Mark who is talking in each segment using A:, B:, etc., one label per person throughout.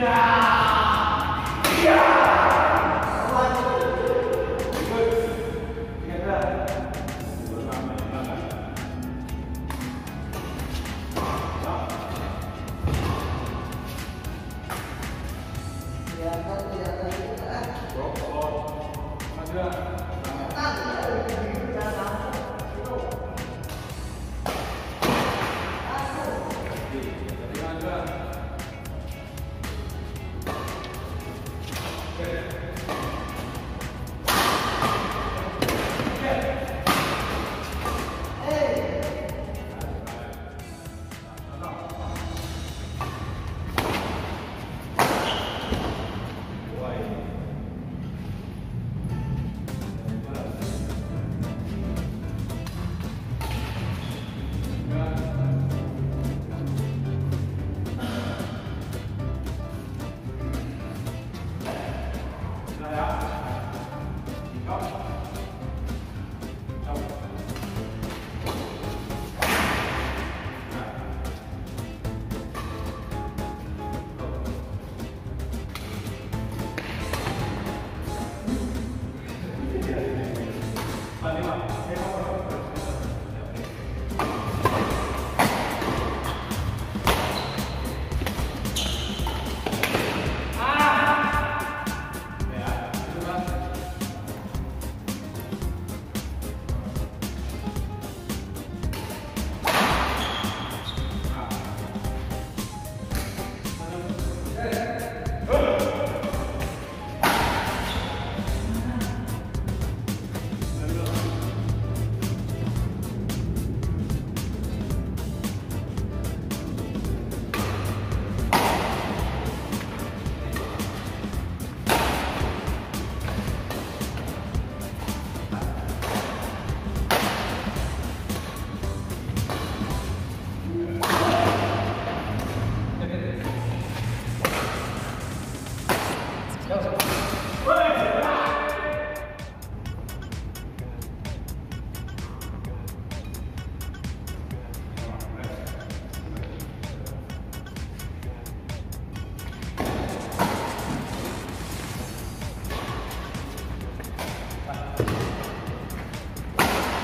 A: Yeah!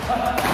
A: Thank you.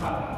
A: 看。